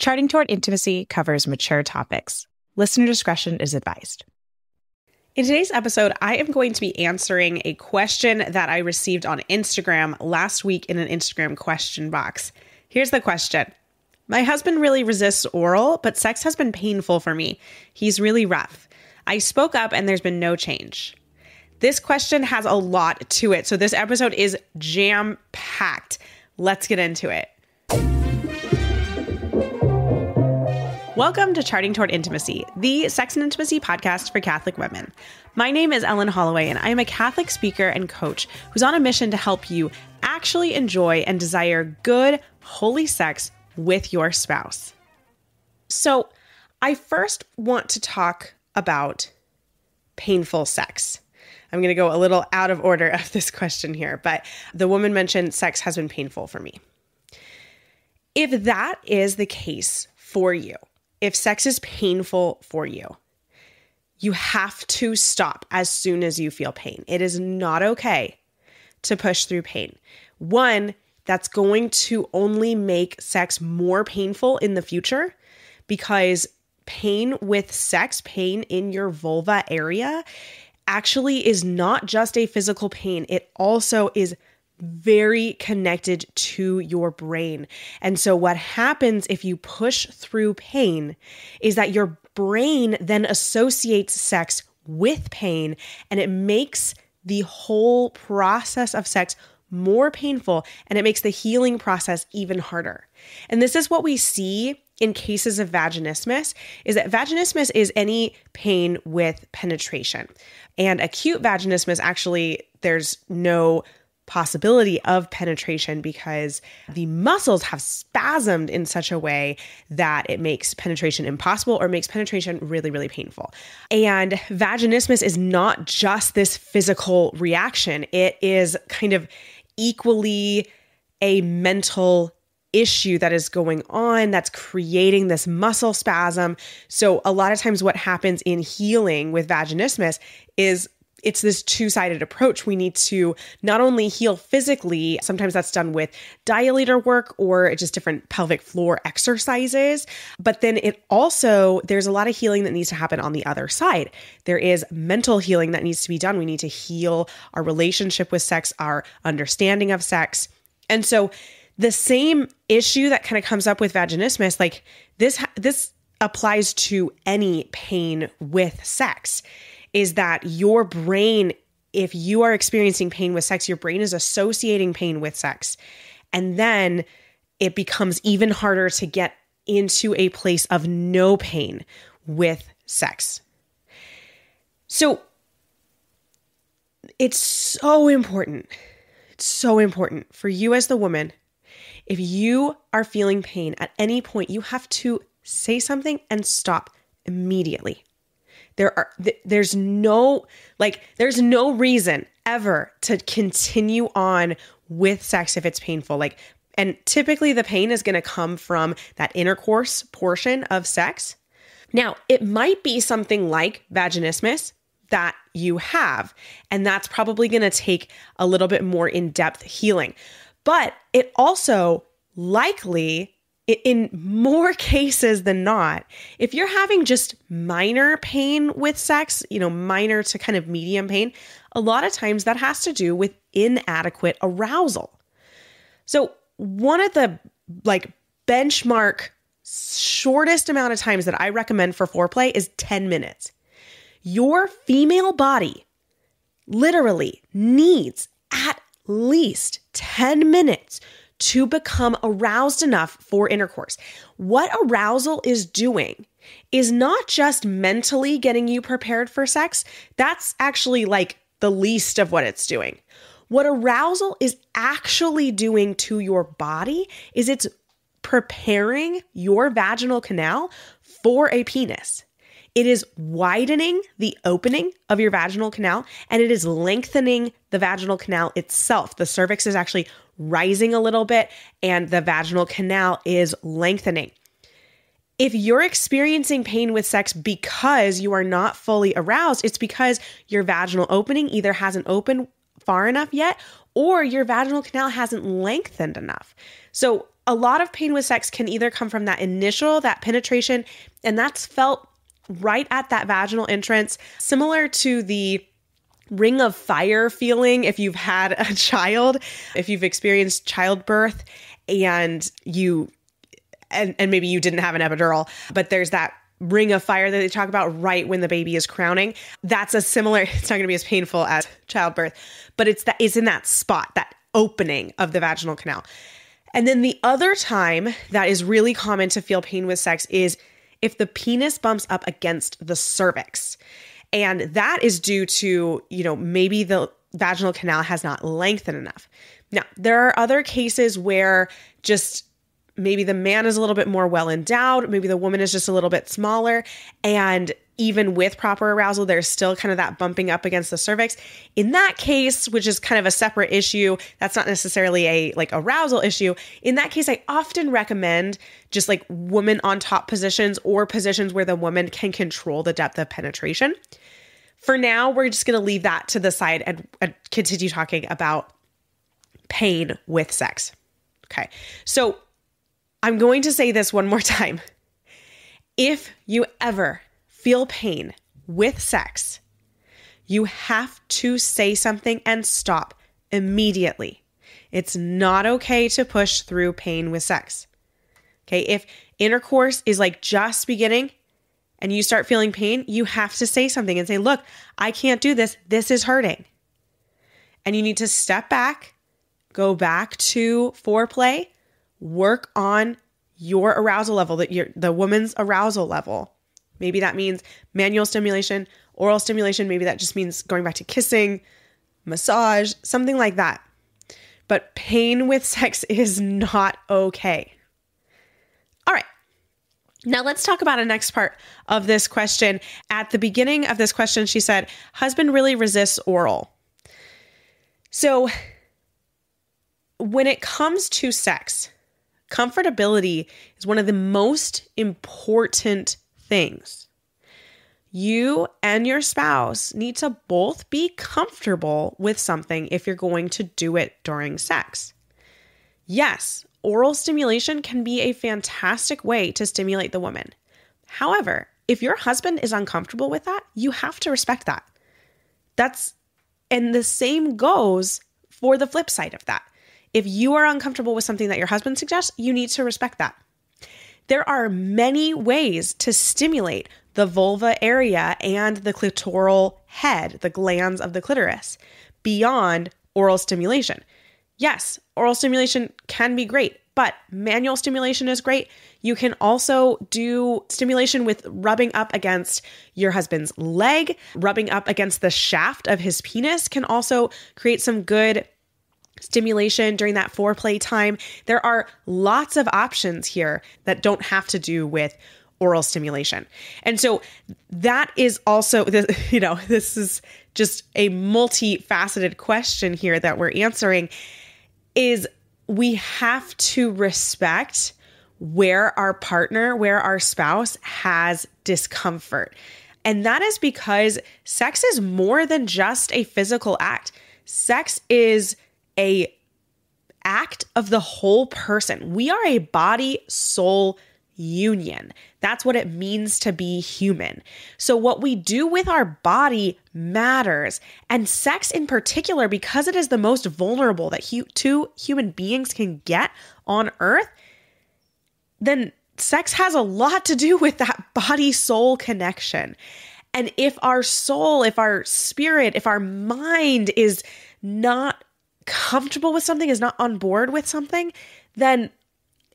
Charting Toward Intimacy covers mature topics. Listener discretion is advised. In today's episode, I am going to be answering a question that I received on Instagram last week in an Instagram question box. Here's the question My husband really resists oral, but sex has been painful for me. He's really rough. I spoke up and there's been no change. This question has a lot to it, so this episode is jam packed. Let's get into it. Welcome to Charting Toward Intimacy, the sex and intimacy podcast for Catholic women. My name is Ellen Holloway, and I am a Catholic speaker and coach who's on a mission to help you actually enjoy and desire good, holy sex with your spouse. So, I first want to talk about painful sex. I'm going to go a little out of order of this question here, but the woman mentioned sex has been painful for me. If that is the case for you, if sex is painful for you, you have to stop as soon as you feel pain. It is not okay to push through pain. One, that's going to only make sex more painful in the future because pain with sex, pain in your vulva area, actually is not just a physical pain, it also is very connected to your brain. And so, what happens if you push through pain is that your brain then associates sex with pain and it makes the whole process of sex more painful and it makes the healing process even harder. And this is what we see in cases of vaginismus is that vaginismus is any pain with penetration. And acute vaginismus actually there's no possibility of penetration because the muscles have spasmed in such a way that it makes penetration impossible or makes penetration really, really painful. And vaginismus is not just this physical reaction, it is kind of equally a mental issue that is going on that's creating this muscle spasm. So, a lot of times, what happens in healing with vaginismus is it's this two-sided approach. We need to not only heal physically, sometimes that's done with dilator work or just different pelvic floor exercises, but then it also there's a lot of healing that needs to happen on the other side. There is mental healing that needs to be done. We need to heal our relationship with sex, our understanding of sex. And so the same issue that kind of comes up with vaginismus, like this this applies to any pain with sex is that your brain, if you are experiencing pain with sex, your brain is associating pain with sex. And then it becomes even harder to get into a place of no pain with sex. So it's so important. It's so important for you as the woman. If you are feeling pain at any point, you have to say something and stop immediately. There are th- there's no like there's no reason ever to continue on with sex if it's painful. Like and typically the pain is going to come from that intercourse portion of sex. Now, it might be something like vaginismus that you have, and that's probably going to take a little bit more in-depth healing. But it also likely in more cases than not, if you're having just minor pain with sex, you know, minor to kind of medium pain, a lot of times that has to do with inadequate arousal. So, one of the like benchmark shortest amount of times that I recommend for foreplay is 10 minutes. Your female body literally needs at least 10 minutes to become aroused enough for intercourse. What arousal is doing is not just mentally getting you prepared for sex, that's actually like the least of what it's doing. What arousal is actually doing to your body is it's preparing your vaginal canal for a penis. It is widening the opening of your vaginal canal and it is lengthening the vaginal canal itself. The cervix is actually rising a little bit and the vaginal canal is lengthening. If you're experiencing pain with sex because you are not fully aroused, it's because your vaginal opening either hasn't opened far enough yet or your vaginal canal hasn't lengthened enough. So, a lot of pain with sex can either come from that initial, that penetration, and that's felt right at that vaginal entrance, similar to the ring of fire feeling if you've had a child, if you've experienced childbirth and you and, and maybe you didn't have an epidural, but there's that ring of fire that they talk about right when the baby is crowning. That's a similar, it's not going to be as painful as childbirth, but it's that it's in that spot, that opening of the vaginal canal. And then the other time that is really common to feel pain with sex is if the penis bumps up against the cervix. And that is due to, you know, maybe the vaginal canal has not lengthened enough. Now, there are other cases where just maybe the man is a little bit more well endowed, maybe the woman is just a little bit smaller, and even with proper arousal, there's still kind of that bumping up against the cervix. In that case, which is kind of a separate issue, that's not necessarily a like arousal issue. In that case, I often recommend just like woman on top positions or positions where the woman can control the depth of penetration. For now, we're just going to leave that to the side and, and continue talking about pain with sex. Okay. So I'm going to say this one more time. If you ever feel pain with sex, you have to say something and stop immediately. It's not okay to push through pain with sex. Okay, if intercourse is like just beginning and you start feeling pain, you have to say something and say, Look, I can't do this. This is hurting. And you need to step back, go back to foreplay, work on your arousal level, that your the woman's arousal level. Maybe that means manual stimulation, oral stimulation, maybe that just means going back to kissing, massage, something like that. But pain with sex is not okay. Now let's talk about a next part of this question. At the beginning of this question, she said, husband really resists oral. So when it comes to sex, comfortability is one of the most important things. You and your spouse need to both be comfortable with something if you're going to do it during sex. Yes, oral stimulation can be a fantastic way to stimulate the woman. However, if your husband is uncomfortable with that, you have to respect that. That's, and the same goes for the flip side of that. If you are uncomfortable with something that your husband suggests, you need to respect that. There are many ways to stimulate the vulva area and the clitoral head, the glands of the clitoris, beyond oral stimulation. Yes, oral stimulation can be great, but manual stimulation is great. You can also do stimulation with rubbing up against your husband's leg, rubbing up against the shaft of his penis can also create some good stimulation during that foreplay time. There are lots of options here that don't have to do with oral stimulation. And so that is also the you know, this is just a multifaceted question here that we're answering is we have to respect where our partner, where our spouse has discomfort. And that is because sex is more than just a physical act. Sex is a act of the whole person. We are a body soul union. That's what it means to be human. So, what we do with our body matters. And sex, in particular, because it is the most vulnerable that hu- two human beings can get on earth, then sex has a lot to do with that body soul connection. And if our soul, if our spirit, if our mind is not comfortable with something, is not on board with something, then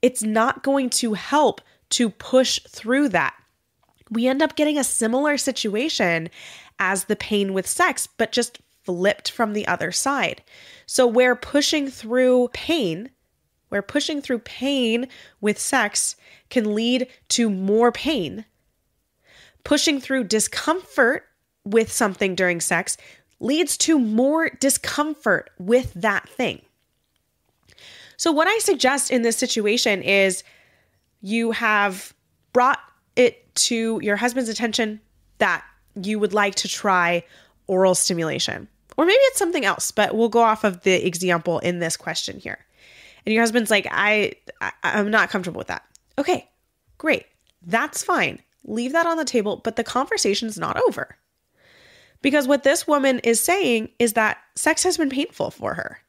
it's not going to help to push through that. We end up getting a similar situation as the pain with sex, but just flipped from the other side. So, where pushing through pain, where pushing through pain with sex can lead to more pain, pushing through discomfort with something during sex leads to more discomfort with that thing. So, what I suggest in this situation is you have brought it to your husband's attention that you would like to try oral stimulation. Or maybe it's something else, but we'll go off of the example in this question here. and your husband's like, I, I I'm not comfortable with that. Okay, great. That's fine. Leave that on the table, but the conversation's not over. Because what this woman is saying is that sex has been painful for her.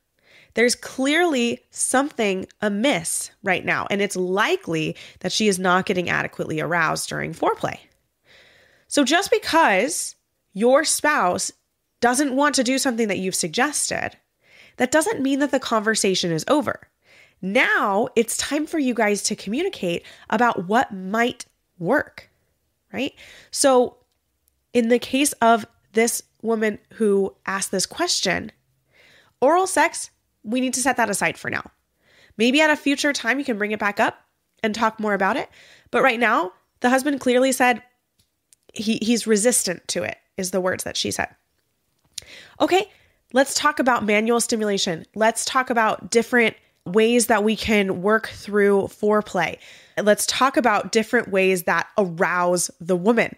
There's clearly something amiss right now, and it's likely that she is not getting adequately aroused during foreplay. So just because your spouse doesn't want to do something that you've suggested, that doesn't mean that the conversation is over. Now it's time for you guys to communicate about what might work, right? So, in the case of this woman who asked this question, oral sex, we need to set that aside for now. Maybe at a future time you can bring it back up and talk more about it. But right now, the husband clearly said he, he's resistant to it, is the words that she said. Okay, let's talk about manual stimulation. Let's talk about different ways that we can work through foreplay. Let's talk about different ways that arouse the woman.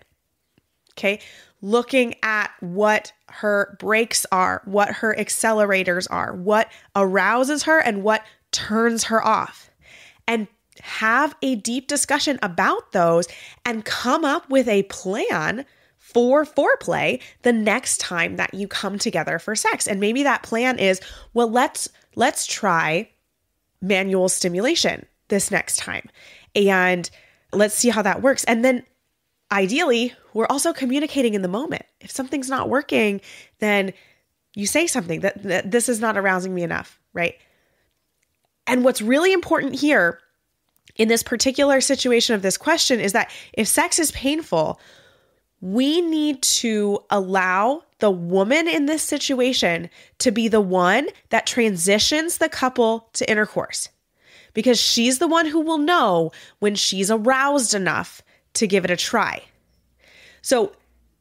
Okay, looking at what her brakes are, what her accelerators are, what arouses her, and what turns her off. And have a deep discussion about those and come up with a plan for foreplay the next time that you come together for sex. And maybe that plan is, well, let's let's try manual stimulation this next time. And let's see how that works. And then ideally, we're also communicating in the moment. If something's not working, then you say something that, that this is not arousing me enough, right? And what's really important here in this particular situation of this question is that if sex is painful, we need to allow the woman in this situation to be the one that transitions the couple to intercourse because she's the one who will know when she's aroused enough to give it a try. So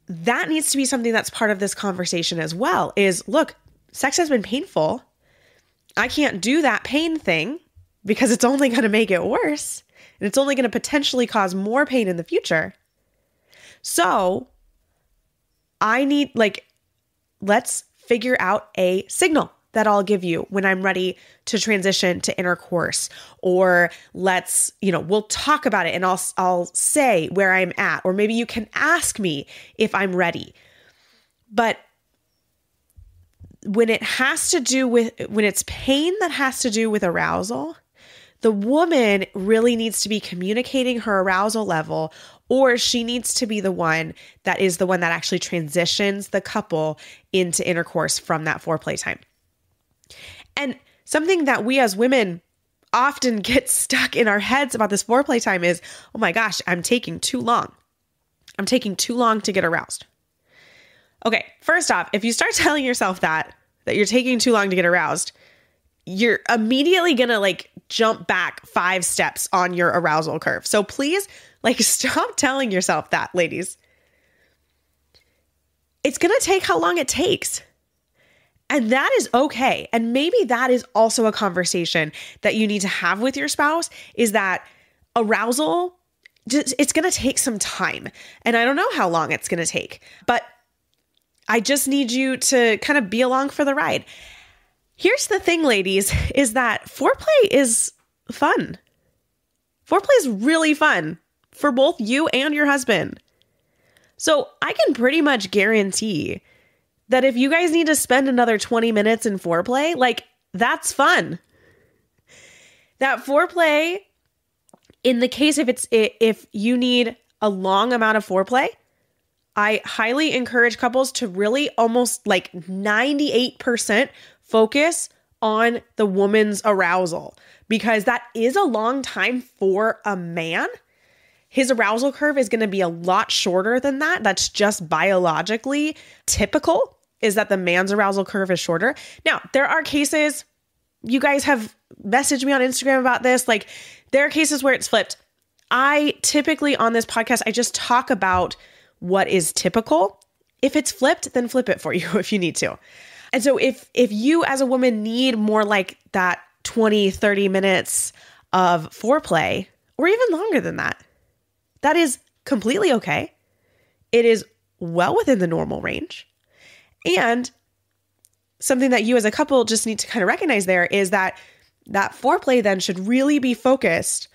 that needs to be something that's part of this conversation as well is look, sex has been painful. I can't do that pain thing because it's only going to make it worse and it's only going to potentially cause more pain in the future. So I need, like, let's figure out a signal that I'll give you when I'm ready to transition to intercourse or let's, you know, we'll talk about it and I'll I'll say where I'm at or maybe you can ask me if I'm ready. But when it has to do with when it's pain that has to do with arousal, the woman really needs to be communicating her arousal level or she needs to be the one that is the one that actually transitions the couple into intercourse from that foreplay time. And something that we as women often get stuck in our heads about this foreplay time is, oh my gosh, I'm taking too long. I'm taking too long to get aroused. Okay, first off, if you start telling yourself that, that you're taking too long to get aroused, you're immediately gonna like jump back five steps on your arousal curve. So please, like, stop telling yourself that, ladies. It's gonna take how long it takes. And that is okay. And maybe that is also a conversation that you need to have with your spouse is that arousal it's going to take some time. And I don't know how long it's going to take, but I just need you to kind of be along for the ride. Here's the thing, ladies, is that foreplay is fun. Foreplay is really fun for both you and your husband. So I can pretty much guarantee that if you guys need to spend another 20 minutes in foreplay, like that's fun. That foreplay, in the case if it's if you need a long amount of foreplay, I highly encourage couples to really almost like 98% focus on the woman's arousal because that is a long time for a man. His arousal curve is going to be a lot shorter than that. That's just biologically typical is that the man's arousal curve is shorter. Now, there are cases you guys have messaged me on Instagram about this like there are cases where it's flipped. I typically on this podcast I just talk about what is typical. If it's flipped, then flip it for you if you need to. And so if if you as a woman need more like that 20, 30 minutes of foreplay or even longer than that, that is completely okay. It is well within the normal range. And something that you as a couple just need to kind of recognize there is that that foreplay then should really be focused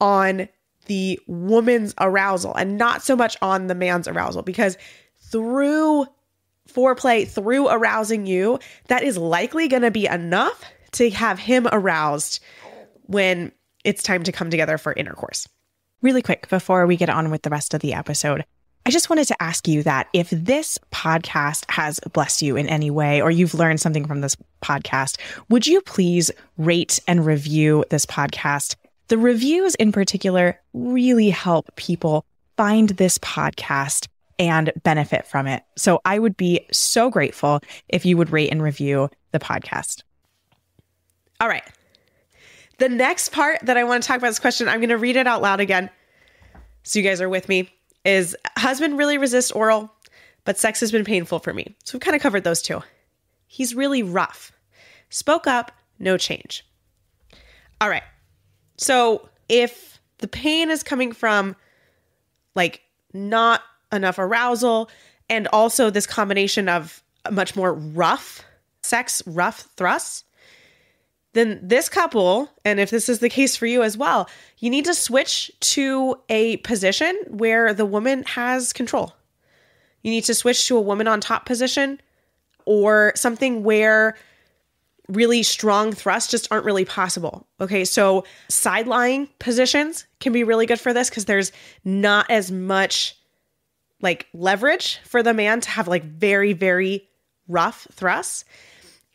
on the woman's arousal and not so much on the man's arousal because through foreplay, through arousing you, that is likely going to be enough to have him aroused when it's time to come together for intercourse. Really quick before we get on with the rest of the episode, I just wanted to ask you that if this podcast has blessed you in any way, or you've learned something from this podcast, would you please rate and review this podcast? The reviews in particular really help people find this podcast and benefit from it. So I would be so grateful if you would rate and review the podcast. All right. The next part that I want to talk about this question, I'm going to read it out loud again so you guys are with me is husband really resists oral, but sex has been painful for me. So we've kind of covered those two. He's really rough. Spoke up, no change. All right. So if the pain is coming from like not enough arousal and also this combination of much more rough sex, rough thrusts, then this couple, and if this is the case for you as well, you need to switch to a position where the woman has control. You need to switch to a woman on top position or something where really strong thrusts just aren't really possible. Okay, so side lying positions can be really good for this because there's not as much like leverage for the man to have like very, very rough thrusts.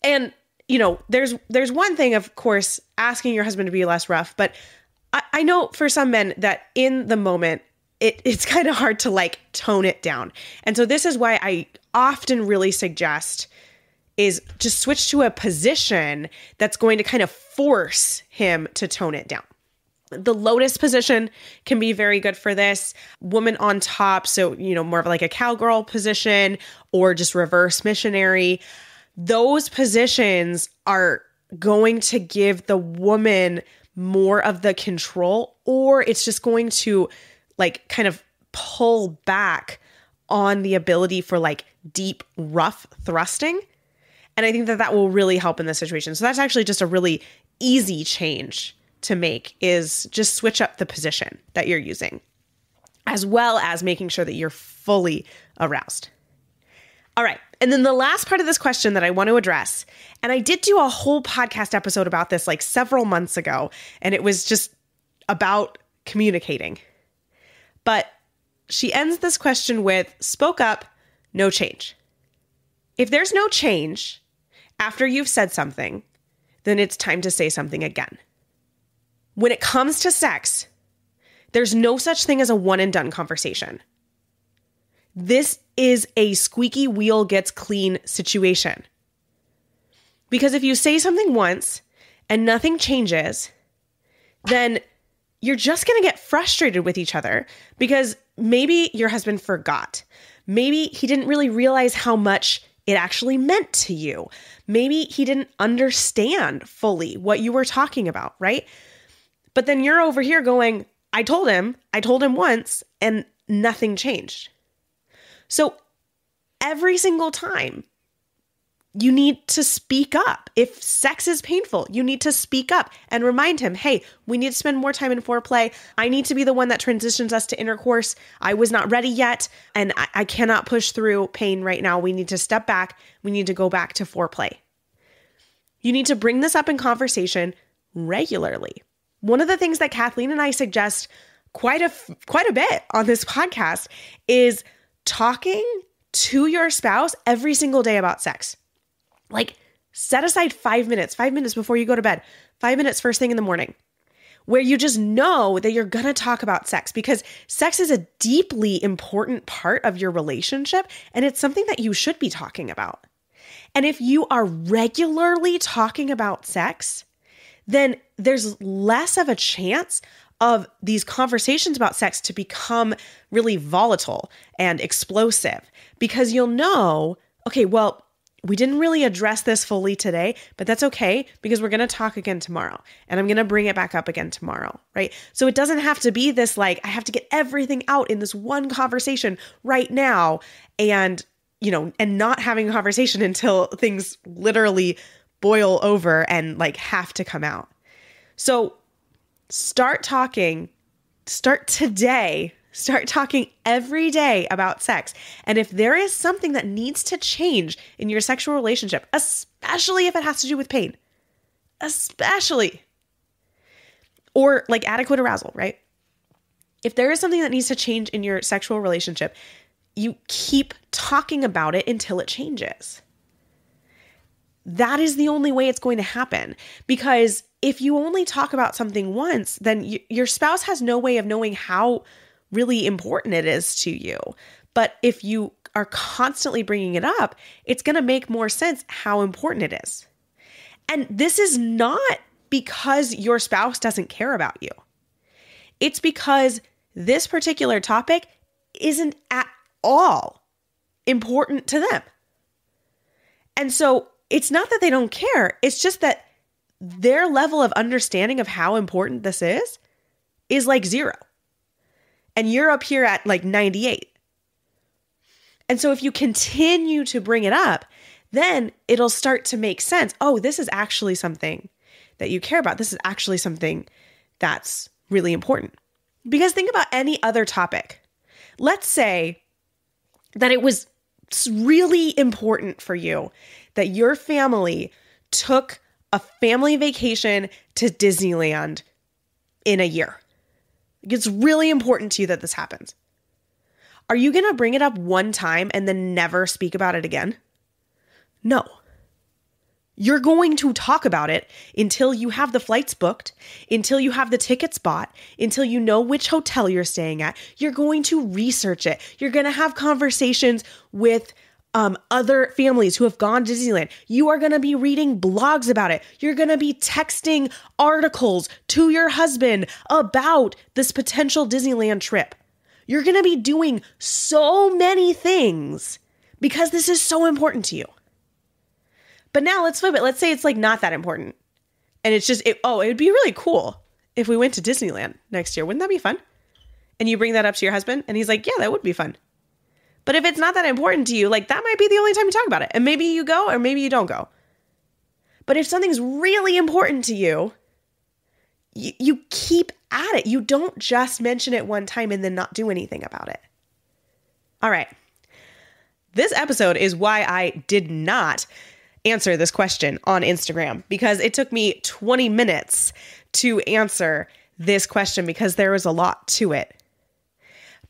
And you know, there's there's one thing, of course, asking your husband to be less rough, but I, I know for some men that in the moment it, it's kind of hard to like tone it down. And so this is why I often really suggest is just switch to a position that's going to kind of force him to tone it down. The lotus position can be very good for this. Woman on top, so, you know, more of like a cowgirl position or just reverse missionary those positions are going to give the woman more of the control or it's just going to like kind of pull back on the ability for like deep rough thrusting. And i think that that will really help in this situation. So that's actually just a really easy change to make is just switch up the position that you're using as well as making sure that you're fully aroused all right and then the last part of this question that I want to address, and I did do a whole podcast episode about this like several months ago, and it was just about communicating. But she ends this question with spoke up, no change. If there's no change after you've said something, then it's time to say something again. When it comes to sex, there's no such thing as a one and done conversation. This is a squeaky wheel gets clean situation. Because if you say something once and nothing changes, then you're just going to get frustrated with each other because maybe your husband forgot. Maybe he didn't really realize how much it actually meant to you. Maybe he didn't understand fully what you were talking about, right? But then you're over here going, I told him, I told him once, and nothing changed. So every single time, you need to speak up. If sex is painful, you need to speak up and remind him, hey, we need to spend more time in foreplay. I need to be the one that transitions us to intercourse. I was not ready yet, and I, I cannot push through pain right now. We need to step back. We need to go back to foreplay. You need to bring this up in conversation regularly. One of the things that Kathleen and I suggest quite a quite a bit on this podcast is talking to your spouse every single day about sex. Like, set aside five minutes, five minutes before you go to bed, five minutes first thing in the morning, where you just know that you're gonna talk about sex because sex is a deeply important part of your relationship and it's something that you should be talking about. And if you are regularly talking about sex, then there's less of a chance of these conversations about sex to become really volatile and explosive because you'll know, okay, well, we didn't really address this fully today, but that's okay because we're going to talk again tomorrow and I'm going to bring it back up again tomorrow, right? So it doesn't have to be this like, I have to get everything out in this one conversation right now and, you know, and not having a conversation until things literally boil over and like have to come out. So start talking, start today, start talking every day about sex. And if there is something that needs to change in your sexual relationship, especially if it has to do with pain, especially, or like adequate arousal, right? If there is something that needs to change in your sexual relationship, you keep talking about it until it changes. That is the only way it's going to happen because if you only talk about something once, then your spouse has no way of knowing how really important it is to you. But if you are constantly bringing it up, it's going to make more sense how important it is. And this is not because your spouse doesn't care about you. It's because this particular topic isn't at all important to them. And so it's not that they don't care, it's just that their level of understanding of how important this is is like zero. And you're up here at like 98. And so if you continue to bring it up, then it'll start to make sense. Oh, this is actually something that you care about. This is actually something that's really important. Because think about any other topic. Let's say that it was really important for you that your family took a family vacation to Disneyland in a year. It's really important to you that this happens. Are you going to bring it up one time and then never speak about it again? No. You're going to talk about it until you have the flights booked, until you have the tickets bought, until you know which hotel you're staying at. You're going to research it. You're going to have conversations with um, other families who have gone to Disneyland. You are going to be reading blogs about it. You're going to be texting articles to your husband about this potential Disneyland trip. You're going to be doing so many things because this is so important to you. But now let's flip it. Let's say it's like not that important. And it's just, it, oh, it would be really cool if we went to Disneyland next year. Wouldn't that be fun? And you bring that up to your husband and he's like, yeah, that would be fun. But if it's not that important to you, like that might be the only time you talk about it. And maybe you go or maybe you don't go. But if something's really important to you, you, you keep at it. You don't just mention it one time and then not do anything about it. All right. This episode is why I did not answer this question on Instagram because it took me 20 minutes to answer this question because there was a lot to it.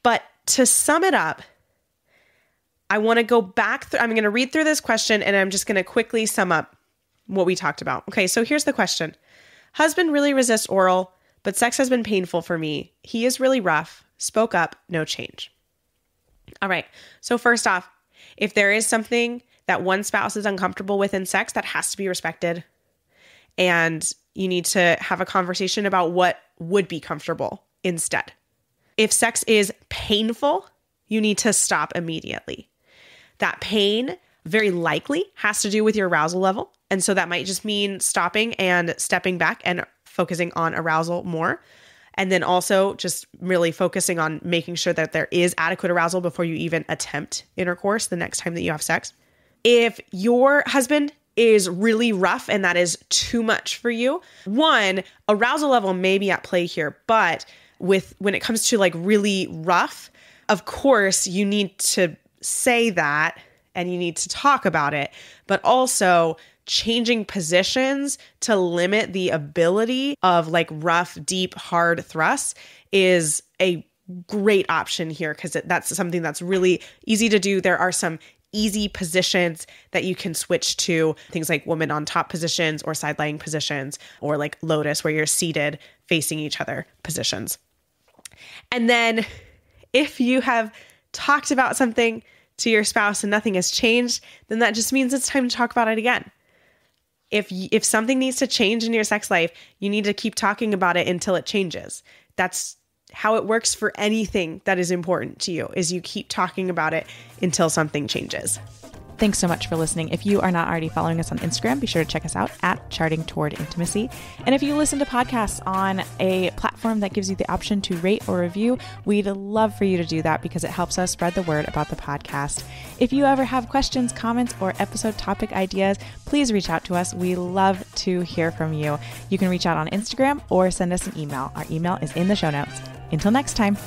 But to sum it up, I want to go back through, I'm going to read through this question and I'm just going to quickly sum up what we talked about. Okay, so here's the question Husband really resists oral, but sex has been painful for me. He is really rough. Spoke up, no change. All right, so first off, if there is something that one spouse is uncomfortable with in sex, that has to be respected. And you need to have a conversation about what would be comfortable instead. If sex is painful, you need to stop immediately. That pain very likely has to do with your arousal level. And so that might just mean stopping and stepping back and focusing on arousal more. And then also just really focusing on making sure that there is adequate arousal before you even attempt intercourse the next time that you have sex. If your husband is really rough and that is too much for you, one, arousal level may be at play here, but with when it comes to like really rough, of course, you need to say that and you need to talk about it, but also changing positions to limit the ability of like rough, deep, hard thrusts is a great option here because that's something that's really easy to do. There are some easy positions that you can switch to things like woman on top positions or side lying positions or like lotus where you're seated facing each other positions. And then if you have talked about something to your spouse and nothing has changed, then that just means it's time to talk about it again. If if something needs to change in your sex life, you need to keep talking about it until it changes. That's how it works for anything that is important to you is you keep talking about it until something changes. Thanks so much for listening. If you are not already following us on Instagram, be sure to check us out at Charting Toward Intimacy. And if you listen to podcasts on a platform that gives you the option to rate or review, we'd love for you to do that because it helps us spread the word about the podcast. If you ever have questions, comments, or episode topic ideas, please reach out to us. We love to hear from you. You can reach out on Instagram or send us an email. Our email is in the show notes. Until next time.